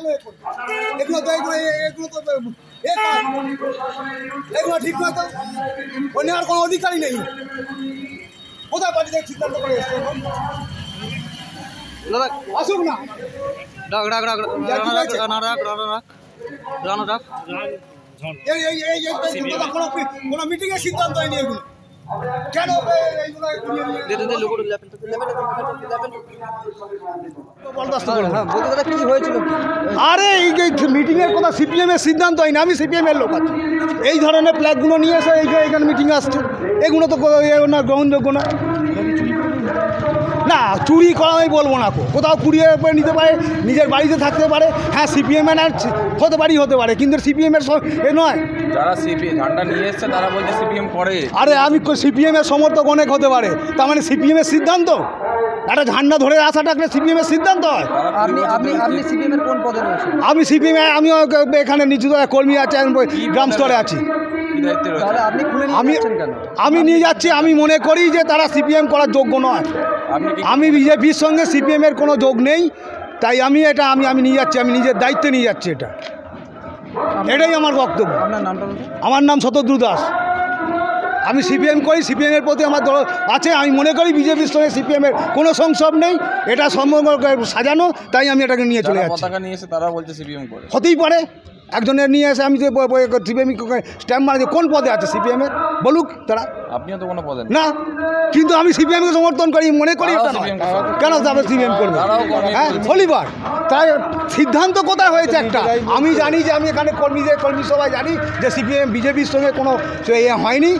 কেন এ করবে এগুলো তো এগুলো এগুলো তো এ কাজ এগুলো ঠিক নয় তো? ও নেওয়ার কোনো অধিকারই নেই। কোথায় পার্টি থেকে সিদ্ধান্ত করে এসছে? আসুক না। ডাক ডাক ডাক সিদ্ধান্ত হয়নি এগুলো। কেন আরে এই মিটিংয়ের কথা সিপিএমের সিদ্ধান্ত হয়নি আমি সিপিএমের লোক আছি। এই ধরনের প্ল্যাগগুলো নিয়ে এসে এই এখানে মিটিংয়ে আসছে এগুলো তো ইয়ে গ্রহণযোগ্য না। না চুরি করা আমি বলব না কোথাও কুড়িয়ে করে নিতে পারে নিজের বাড়িতে থাকতে পারে হ্যাঁ সিপিএম এর আর হতে পারি হতে পারে কিন্তু সিপিএম এর এ নয় যারা সিপিএম ঝান্ডা নিয়ে এসছে তারা বলছে সিপিএম করে আরে আমি সিপিএম এর সমর্থক অনেক হতে পারে তার মানে সিপিএম এর সিদ্ধান্ত একটা ঝান্ডা ধরে আসাটা সিপিএম এর সিদ্ধান্ত হয় তারা আপনি আপনি আপনি সিপিএম এর কোন পদে রয়েছেন আমি সিপিএম আমিও এখানে নিচু কর্মী আছে আমি গ্রাম স্তরে আছি আমি আমি নিয়ে যাচ্ছি আমি মনে করি যে তারা সিপিএম করার যোগ্য নয় আমি বিজেপির সঙ্গে সিপিএম এর কোনো যোগ নেই তাই আমি এটা আমি আমি নিয়ে যাচ্ছি আমি নিজের দায়িত্বে নিয়ে যাচ্ছি এটা। এটাই আমার বক্তব্য। আমার নাম শতদ্রু দাস। আমি সিপিএম করি সিপিএম এর প্রতি আমার দল আছে আমি মনে করি বিজেপির সঙ্গে সিপিএম এর কোনো সংসব নেই এটা সম্ভব সাজানো তাই আমি এটাকে নিয়ে চলে যাচ্ছি। পতাকা নিয়ে এসে তারা বলছে সিপিএম করে। হতেই পারে। একজনের নিয়ে এসে আমি যে সিপিএম স্ট্যাম্প মারা কোন পদে আছে সিপিএম এর? বলুক তারা। আপনিও তো কোনো পদে না কিন্তু আমি সিপিএমকে সমর্থন করি মনে করি কেন যাবে সিপিএম করবে? হ্যাঁ। হলিবার তাই সিদ্ধান্ত কোথায় হয়েছে একটা? আমি জানি যে আমি এখানে কর্মীদের কর্মী সবাই জানি যে সিপিএম বিজেপির সঙ্গে কোনো এ হয়নি।